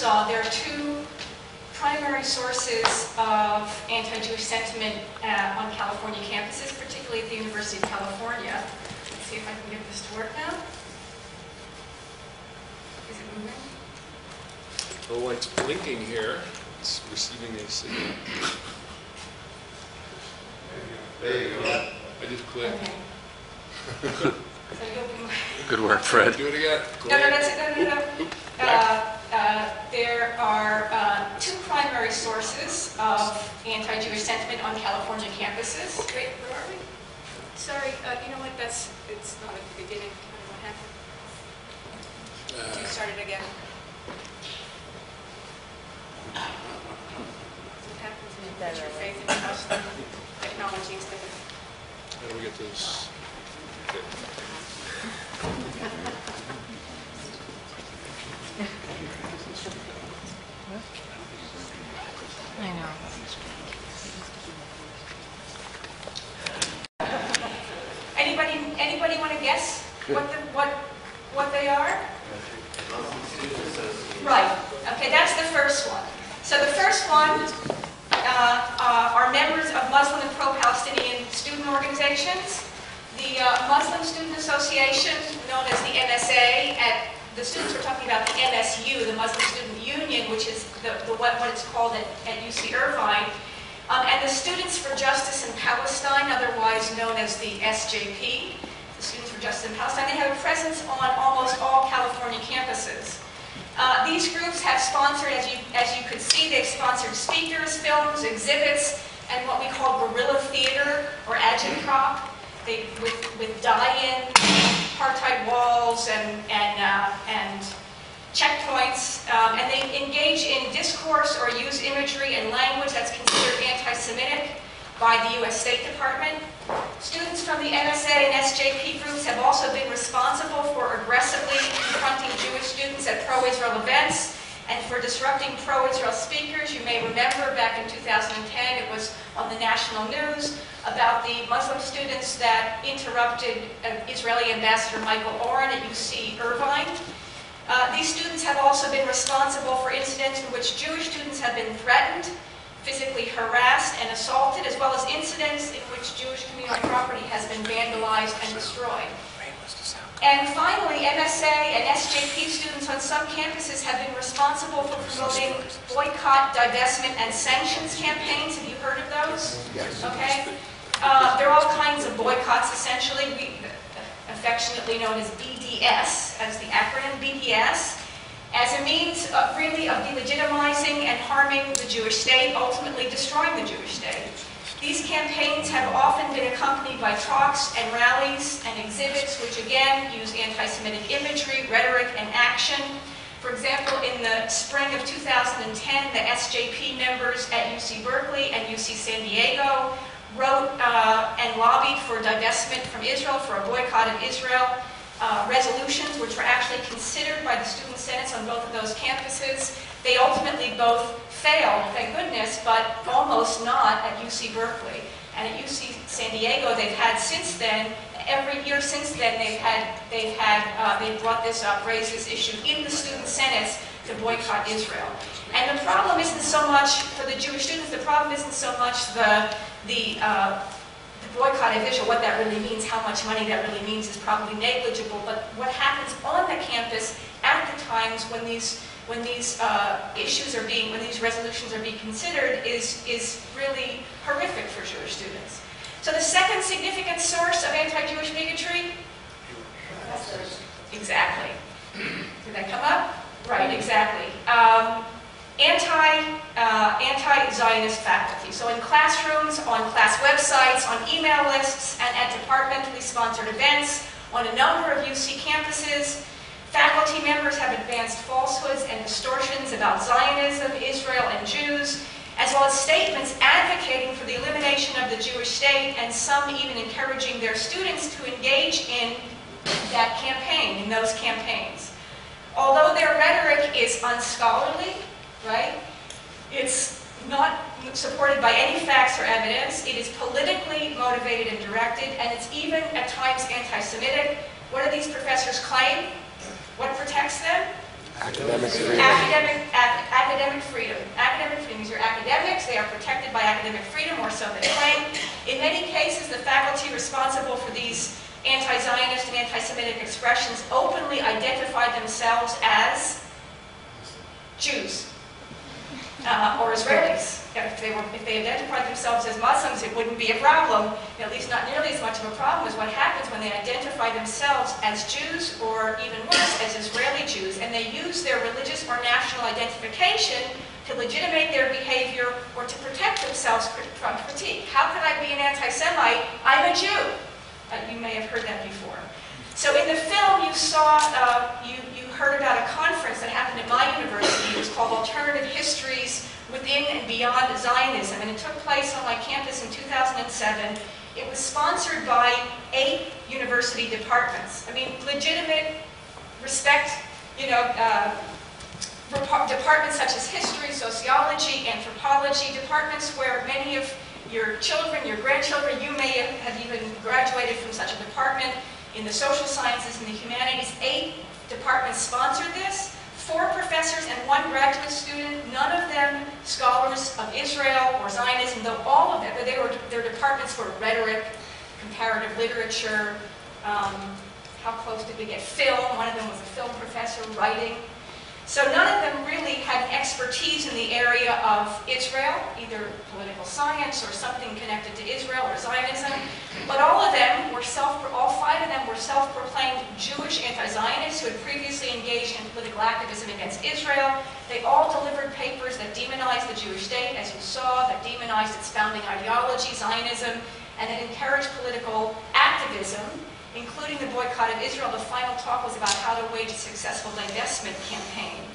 saw, there are two primary sources of anti-Jewish sentiment uh, on California campuses, particularly at the University of California. Let's see if I can get this to work now. Is it moving? The light's blinking here. It's receiving a signal. There you go. I just clicked. Okay. So I go through my- Good work, Fred. Do it again. No, no, that's it, no, no, no. Uh, uh, There are uh, two primary sources of anti-Jewish sentiment on California campuses. Wait, where are we? Sorry, uh, you know what, that's, it's not at the beginning, I don't know what happened. Do Uh, start it again. What happens when you put your faith in trust in technology instead of... How do we get this? Okay. I know. Anybody, anybody want to guess what the, what, what they are? Right, okay, that's the first one. So the first one uh, uh, are members of Muslim and pro-Palestinian student organizations. The uh, Muslim Student Association, known as the MSA, and the students were talking about the MSU, the Muslim Student Union, which is the, the what, what it's called at, at UC Irvine, um, and the Students for Justice in Palestine, otherwise known as the SJP, the Students for Justice in Palestine. They have a presence on almost all California campuses. Uh, these groups have sponsored, as you, as you could see, they've sponsored speakers, films, exhibits, and what we call guerrilla theater or agitprop. They, with, with die-in, apartheid walls and, and, uh, and checkpoints, um, and they engage in discourse or use imagery and language that's considered anti-Semitic by the U.S. State Department. Students from the MSA and SJP groups have also been responsible for aggressively confronting Jewish students at pro-Israel events and for disrupting pro-Israel speakers. You may remember back in 2010, it was on the national news about the Muslim students that interrupted uh, Israeli Ambassador Michael Oren at UC Irvine. Uh, these students have also been responsible for incidents in which Jewish students have been threatened, physically harassed and assaulted, as well as incidents in which Jewish community property has been vandalized and destroyed. And finally, MSA and SJP students on some campuses have been responsible for promoting boycott, divestment, and sanctions campaigns. Have you heard of those? Yes. Okay. Uh, there are all kinds of boycotts, essentially, we, affectionately known as BDS, as the acronym BDS, as a means of, really of delegitimizing and harming the Jewish state, ultimately destroying the Jewish state. These campaigns have often been accompanied by talks and rallies and exhibits, which again use anti-Semitic imagery, rhetoric, and action. For example, in the spring of 2010, the SJP members at UC Berkeley and UC San Diego wrote uh, and lobbied for divestment from Israel, for a boycott of Israel, uh, resolutions which were actually considered by the student senates on both of those campuses. They ultimately both failed, thank goodness, but almost not at UC Berkeley. And at UC San Diego, they've had since then, every year since then, they've had, they've had, uh, they've brought this up, raised this issue in the student senates to boycott Israel. And the problem isn't so much for the Jewish students, the problem isn't so much the, the, uh, the boycott of Israel, what that really means, how much money that really means is probably negligible, but what happens on the campus at the times when these when these uh, issues are being, when these resolutions are being considered is, is really horrific for Jewish students. So the second significant source of anti-Jewish bigotry? Exactly. Did that come up? Right, exactly. Um, anti, uh, anti-Zionist faculty. So in classrooms, on class websites, on email lists, and at departmentally sponsored events, on a number of UC campuses, faculty members have advanced falsehoods and distortions about Zionism, Israel, and Jews, as well as statements advocating for the elimination of the Jewish state, and some even encouraging their students to engage in that campaign, in those campaigns. Although their rhetoric is unscholarly, right, it's not supported by any facts or evidence, it is politically motivated and directed, and it's even at times anti-Semitic. What do these professors claim? What protects them? Academic freedom. Academic, ac- academic freedom. Academic freedom, these are academics, they are protected by academic freedom, or so they claim. In many cases, the faculty responsible for these anti-Zionist and anti-Semitic expressions openly identify themselves as Jews uh, or Israelis. If they, were, if they identified themselves as Muslims, it wouldn't be a problem, at least not nearly as much of a problem as what happens when they identify themselves as Jews or even worse, as Israeli Jews, and they use their religious or national identification to legitimate their behavior or to protect themselves from critique. How could I be an anti-Semite? I'm a Jew. Uh, you may have heard that before. So in the film, you saw, uh, you, you heard about a conference that happened at my university. It was called Alternative Histories Within and Beyond Zionism, and it took place on my campus in 2007. It was sponsored by eight university departments. I mean, legitimate, respect, you know, uh, departments such as history, sociology, anthropology, departments where many of your children, your grandchildren, you may have even graduated from such a department in the social sciences and the humanities. Eight departments sponsored this. Four professors and one graduate student, none of them scholars of Israel or Zionism, though all of them, they were, their departments were rhetoric, comparative literature, um, how close did we get? Film, one of them was a film professor, writing. So none of them really had expertise in the area of Israel, either political science or something connected to Israel or Zionism. But all of them were self, all five of them were self-proclaimed Jewish anti-Zionists who had previously engaged in political activism against Israel. They all delivered papers that demonized the Jewish state, as you saw, that demonized its founding ideology, Zionism, and that encouraged political activism including the boycott of Israel, the final talk was about how to wage a successful divestment campaign.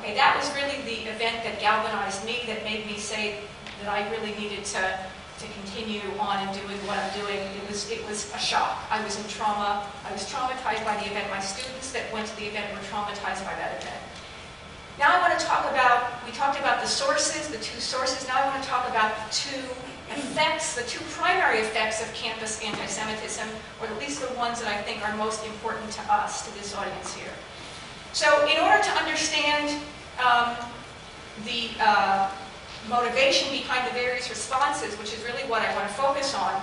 Okay, that was really the event that galvanized me, that made me say that I really needed to, to continue on and doing what I'm doing. It was, it was a shock. I was in trauma. I was traumatized by the event. My students that went to the event were traumatized by that event. Now I want to talk about, we talked about the sources, the two sources. Now I want to talk about the two effects, the two primary effects of campus anti-Semitism, or at least the ones that I think are most important to us, to this audience here. So in order to understand um, the uh, motivation behind the various responses, which is really what I want to focus on,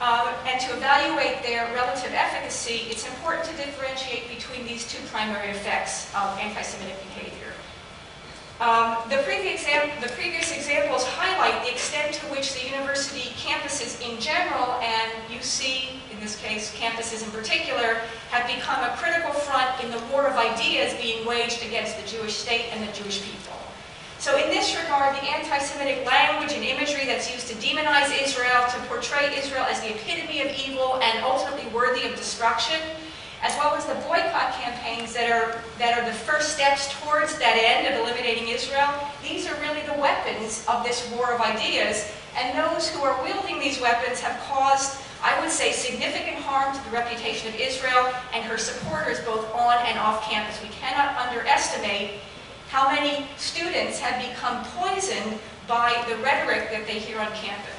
um, and to evaluate their relative efficacy, it's important to differentiate between these two primary effects of anti-Semitic behavior. Um, the, previous the previous examples highlight the extent to which the university campuses in general, and UC, in this case campuses in particular, have become a critical front in the war of ideas being waged against the Jewish state and the Jewish people. So in this regard, the anti-Semitic language and imagery that's used to demonize Israel, to portray Israel as the epitome of evil and ultimately worthy of destruction, as well as the boycott campaigns that are, that are the first steps towards that end of eliminating Israel, these are really the weapons of this war of ideas. And those who are wielding these weapons have caused, I would say, significant harm to the reputation of Israel and her supporters both on and off campus. We cannot underestimate how many students have become poisoned by the rhetoric that they hear on campus.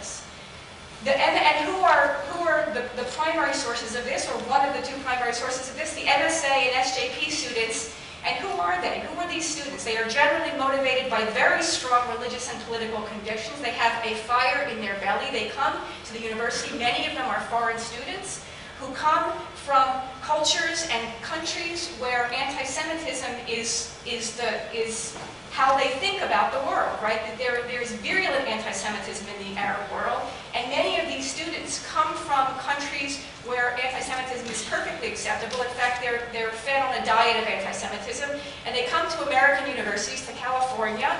The, and, and who are, who are the, the primary sources of this, or one of the two primary sources of this? The MSA and SJP students. And who are they? Who are these students? They are generally motivated by very strong religious and political convictions. They have a fire in their belly. They come to the university. Many of them are foreign students who come from cultures and countries where anti-Semitism is, is, the, is how they think about the world, right? That there, there's virulent anti-Semitism in the Arab world, and many of these students come from countries where anti-Semitism is perfectly acceptable. In fact, they're, they're fed on a diet of anti-Semitism, and they come to American universities, to California,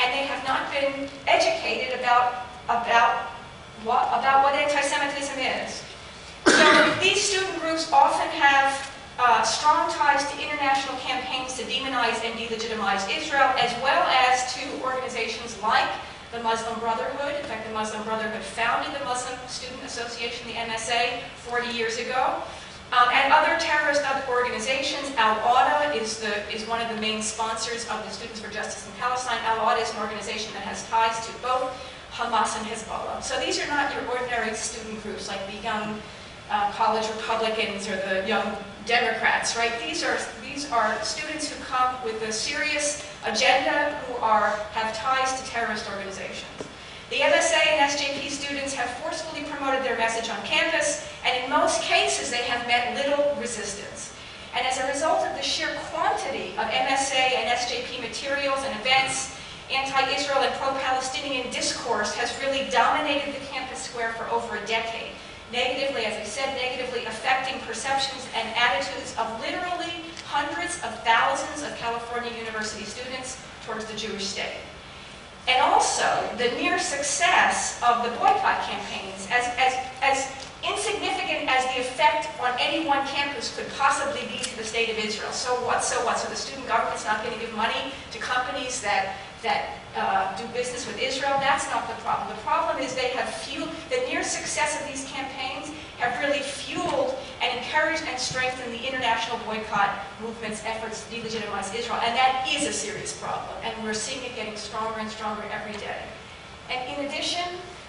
and they have not been educated about, about, what, about what anti-Semitism is. So these student groups often have uh, strong ties to international campaigns to demonize and delegitimize Israel, as well as to organizations like the Muslim Brotherhood. In fact, the Muslim Brotherhood founded the Muslim Student Association, the MSA, 40 years ago. Um, and other terrorist organizations. Al-Awda is, the, is one of the main sponsors of the Students for Justice in Palestine. Al-Awda is an organization that has ties to both Hamas and Hezbollah. So these are not your ordinary student groups like the young uh, college Republicans or the young Democrats, right? These are, These are students who come with a serious agenda, who are, have ties to terrorist organizations. The MSA and SJP students have forcefully promoted their message on campus, and in most cases, they have met little resistance. And as a result of the sheer quantity of MSA and SJP materials and events, anti-Israel and pro-Palestinian discourse has really dominated the campus square for over a decade, negatively, as I said, negatively affecting perceptions and attitudes of literally hundreds of thousands of California university students towards the Jewish state. And also the near success of the boycott campaigns, as, as, as insignificant as the effect on any one campus could possibly be to the state of Israel. So what, so what? So the student government's not going to give money to companies that, that uh, do business with Israel? That's not the problem. The problem is they have fueled, the near success of these campaigns have really fueled and encourage and strengthen the international boycott movement's efforts to delegitimize Israel. And that is a serious problem. And we're seeing it getting stronger and stronger every day. And in addition,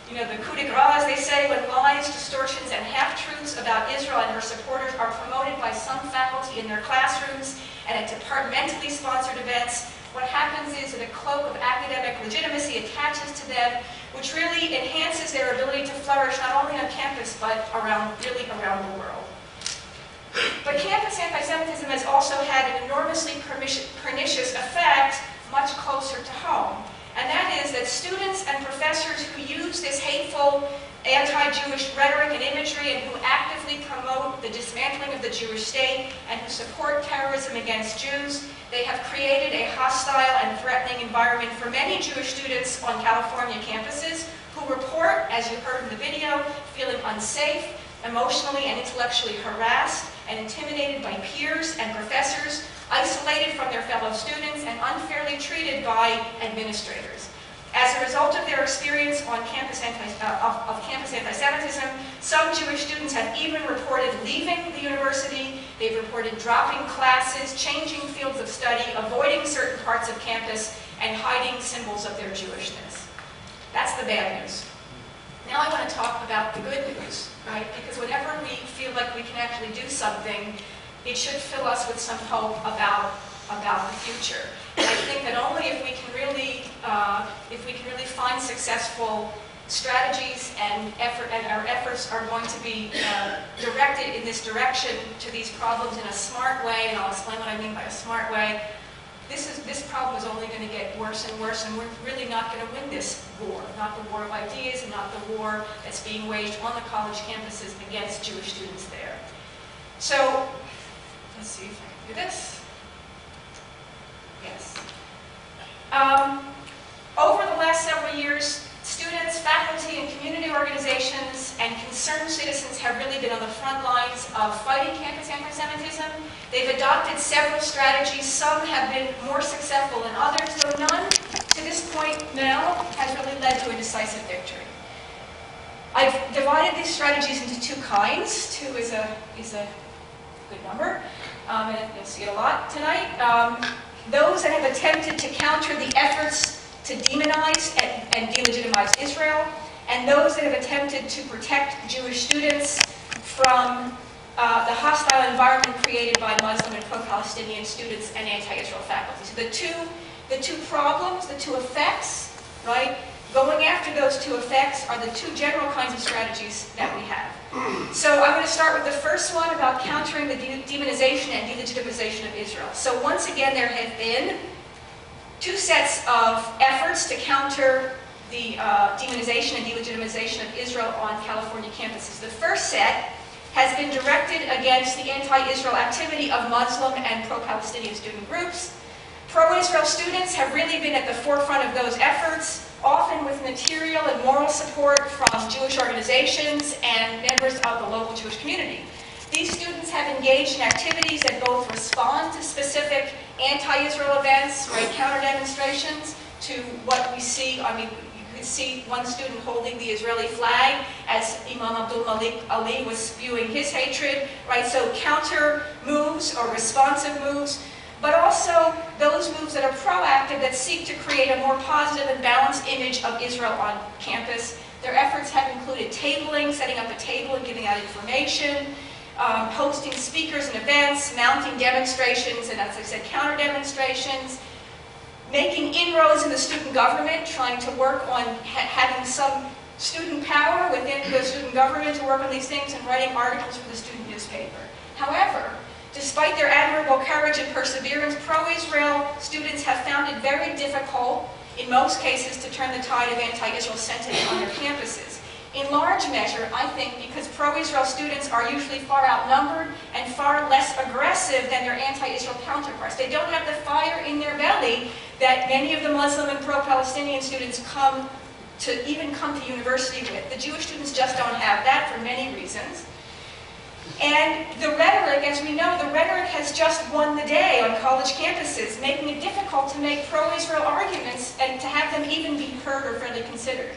you know, the coup de grace, as they say, when lies, distortions, and half-truths about Israel and her supporters are promoted by some faculty in their classrooms and at departmentally sponsored events, what happens is that a cloak of academic legitimacy attaches to them, which really enhances their ability to flourish not only on campus, but around, really around the world. But campus anti-Semitism has also had an enormously pernicious effect much closer to home. And that is that students and professors who use this hateful anti-Jewish rhetoric and imagery and who actively promote the dismantling of the Jewish state and who support terrorism against Jews, they have created a hostile and threatening environment for many Jewish students on California campuses who report, as you heard in the video, feeling unsafe, emotionally and intellectually harassed and intimidated by peers and professors isolated from their fellow students, and unfairly treated by administrators. As a result of their experience on campus anti, uh, of, of campus anti-Semitism, some Jewish students have even reported leaving the university. They've reported dropping classes, changing fields of study, avoiding certain parts of campus, and hiding symbols of their Jewishness. That's the bad news. Now I want to talk about the good news, right? Because whenever we feel like we can actually do something, it should fill us with some hope about, about the future. And I think that only if we can really, uh, if we can really find successful strategies and effort, and our efforts are going to be uh, directed in this direction to these problems in a smart way, and I'll explain what I mean by a smart way. This, is, this problem is only going to get worse and worse, and we're really not going to win this war. Not the war of ideas, and not the war that's being waged on the college campuses against Jewish students there. So Let's see if I can do this. Yes. Um, over the last several years, students, faculty, and community organizations concerned citizens have really been on the front lines of fighting campus anti-Semitism. They've adopted several strategies. Some have been more successful than others, though none to this point now has really led to a decisive victory. I've divided these strategies into two kinds. Two is a, is a good number um, and you'll see it a lot tonight. Um, those that have attempted to counter the efforts to demonize and, and delegitimize Israel, and those that have attempted to protect Jewish students from uh, the hostile environment created by Muslim and pro-Palestinian students and anti-Israel faculty. So the two, the two problems, the two effects, right, Going after those two effects are the two general kinds of strategies that we have. So I'm going to start with the first one about countering the de demonization and delegitimization of Israel. So once again, there have been two sets of efforts to counter the uh, demonization and delegitimization of Israel on California campuses. The first set has been directed against the anti-Israel activity of Muslim and pro-Palestinian student groups. Pro-Israel students have really been at the forefront of those efforts often with material and moral support from Jewish organizations and members of the local Jewish community. These students have engaged in activities that both respond to specific anti-Israel events, right, counter-demonstrations, to what we see, I mean, could see one student holding the Israeli flag as Imam Abdul Malik Ali was spewing his hatred, right, so counter moves or responsive moves but also those moves that are proactive that seek to create a more positive and balanced image of Israel on campus. Their efforts have included tabling, setting up a table and giving out information, um, hosting speakers and events, mounting demonstrations, and as I said, counter demonstrations, making inroads in the student government, trying to work on ha- having some student power within the student government to work on these things and writing articles for the student newspaper. However, despite their admirable courage and perseverance, pro-Israel students have found it very difficult, in most cases, to turn the tide of anti-Israel sentiment on their campuses. In large measure, I think, because pro-Israel students are usually far outnumbered and far less aggressive than their anti-Israel counterparts. They don't have the fire in their belly that many of the Muslim and pro-Palestinian students come to even come to university with. The Jewish students just don't have that for many reasons. And the rhetoric, as we know, the rhetoric has just won the day on college campuses, making it difficult to make pro-Israel arguments and to have them even be heard or fairly considered.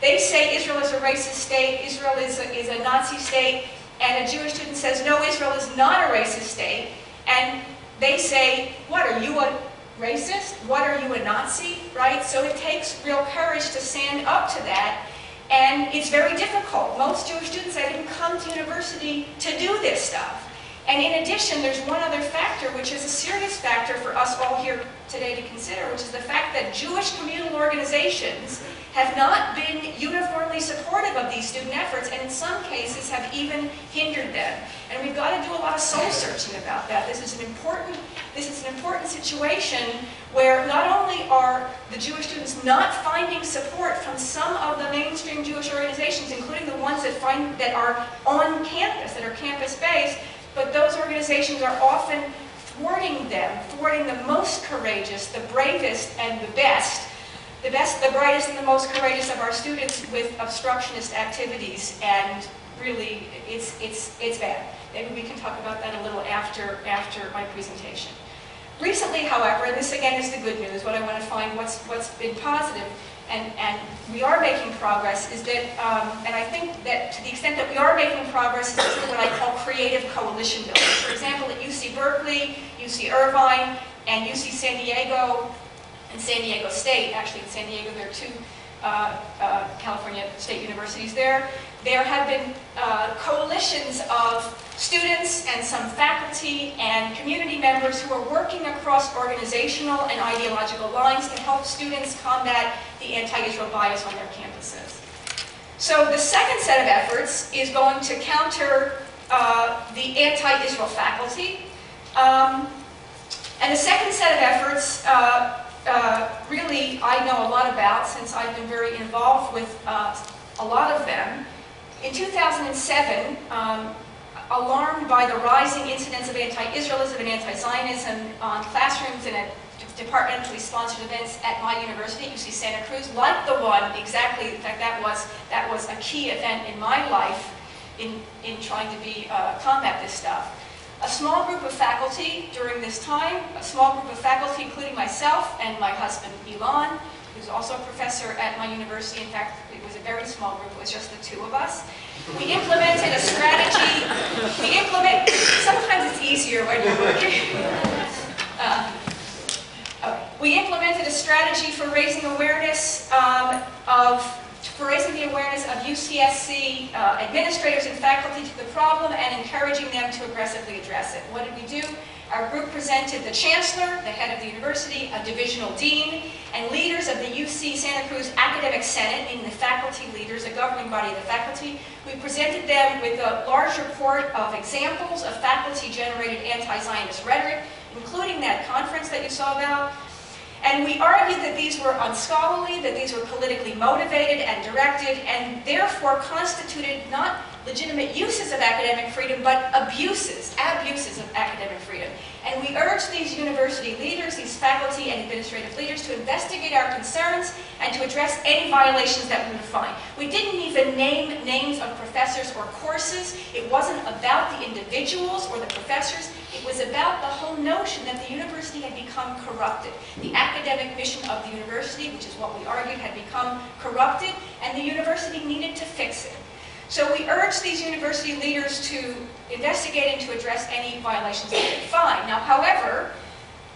They say Israel is a racist state, Israel is a, is a Nazi state, and a Jewish student says, no, Israel is not a racist state. And they say, what, are you a racist? What, are you a Nazi? Right? So it takes real courage to stand up to that. And it's very difficult. Most Jewish students, they didn't come to university to do this stuff. And in addition, there's one other factor, which is a serious factor for us all here today to consider, which is the fact that Jewish communal organizations have not been uniformly supportive of these student efforts, and in some cases have even hindered them. And we've got to do a lot of soul searching about that. This is an important, this is an important situation where not only are the Jewish students not finding support from some of the mainstream Jewish organizations, including the ones that find that are on campus, that are campus-based, but those organizations are often thwarting them, thwarting the most courageous, the bravest, and the best, the best, the brightest, and the most courageous of our students with obstructionist activities. And really, it's it's it's bad. Maybe we can talk about that a little after after my presentation. Recently, however, and this again is the good news, what I want to find what's what's been positive, and, and we are making progress, is that, um, and I think that to the extent that we are making progress, is what I call creative coalition building. For example, at UC Berkeley, UC Irvine, and UC San Diego, and San Diego State, actually in San Diego there are two uh, uh, California state universities there, there have been uh, coalitions of students and some faculty and community members who are working across organizational and ideological lines to help students combat the anti-Israel bias on their campuses. So the second set of efforts is going to counter uh, the anti-Israel faculty. Um, and the second set of efforts uh, really I know a lot about since I've been very involved with uh, a lot of them. In 2007, um, alarmed by the rising incidence of anti-Israelism and anti-Zionism on classrooms and at departmentally sponsored events at my university, UC Santa Cruz, like the one exactly, in fact that was, that was a key event in my life in, in trying to be, uh, combat this stuff. A small group of faculty during this time, a small group of faculty including myself and my husband Ilan, who's also a professor at my university. In fact, it was a very small group, it was just the two of us. We implemented a strategy, we implement, sometimes it's easier when you're working. Uh, we implemented a strategy for raising awareness um, of for raising the awareness of UCSC uh, administrators and faculty to the problem and encouraging them to aggressively address it. What did we do? Our group presented the chancellor, the head of the university, a divisional dean, and leaders of the UC Santa Cruz Academic Senate, meaning the faculty leaders, a governing body of the faculty. We presented them with a large report of examples of faculty-generated anti-Zionist rhetoric, including that conference that you saw about, and we argued that these were unscholarly, that these were politically motivated and directed, and therefore constituted not legitimate uses of academic freedom, but abuses, abuses of academic freedom. And we urge these university leaders, these faculty and administrative leaders to investigate our concerns and to address any violations that we would find. We didn't even name names of professors or courses. It wasn't about the individuals or the professors. It was about the whole notion that the university had become corrupted. The academic mission of the university, which is what we argued, had become corrupted, and the university needed to fix it. So we urge these university leaders to investigate and to address any violations they can find. Now, however,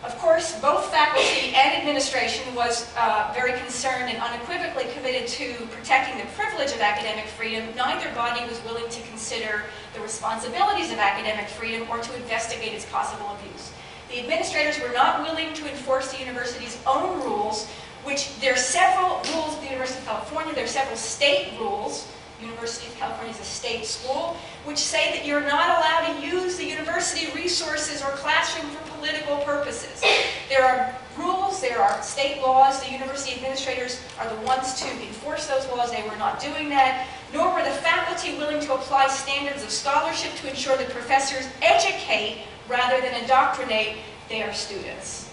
of course, both faculty and administration was uh, very concerned and unequivocally committed to protecting the privilege of academic freedom, neither body was willing to consider the responsibilities of academic freedom or to investigate its possible abuse. The administrators were not willing to enforce the university's own rules, which there are several rules of the University of California, there are several state rules, University of California is a state school, which say that you're not allowed to use the university resources or classroom for political purposes. There are rules, there are state laws, the university administrators are the ones to enforce those laws, they were not doing that, nor were the faculty willing to apply standards of scholarship to ensure that professors educate rather than indoctrinate their students.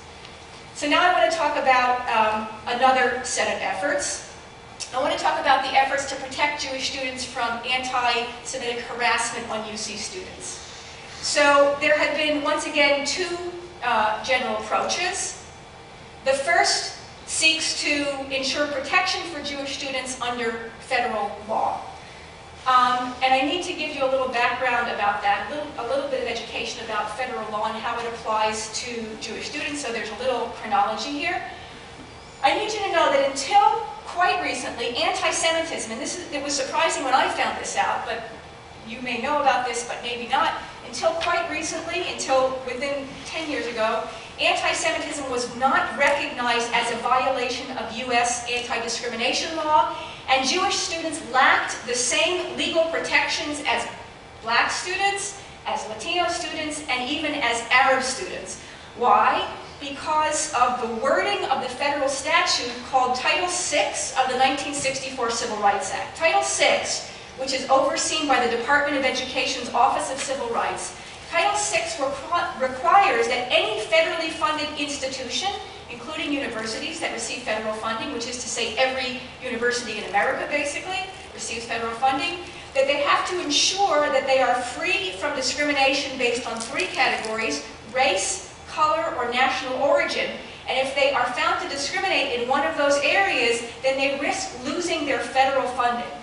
So now I want to talk about um, another set of efforts. I want to talk about the efforts to protect Jewish students from anti-Semitic harassment on UC students. So there have been, once again, two uh, general approaches. The first seeks to ensure protection for Jewish students under federal law. Um, and I need to give you a little background about that, a little, a little bit of education about federal law and how it applies to Jewish students, so there's a little chronology here. I need you to know that until quite recently, anti-Semitism, and this is, it was surprising when I found this out, but you may know about this, but maybe not, until quite recently, until within 10 years ago, anti-Semitism was not recognized as a violation of U.S. anti-discrimination law, and Jewish students lacked the same legal protections as black students, as Latino students, and even as Arab students. Why? Because of the wording of the federal statute called Title VI of the 1964 Civil Rights Act. Title VI, which is overseen by the Department of Education's Office of Civil Rights, Title VI requ requires that any federally funded institution, including universities that receive federal funding, which is to say every university in America basically receives federal funding, that they have to ensure that they are free from discrimination based on three categories, race, color, or national origin. And if they are found to discriminate in one of those areas, then they risk losing their federal funding.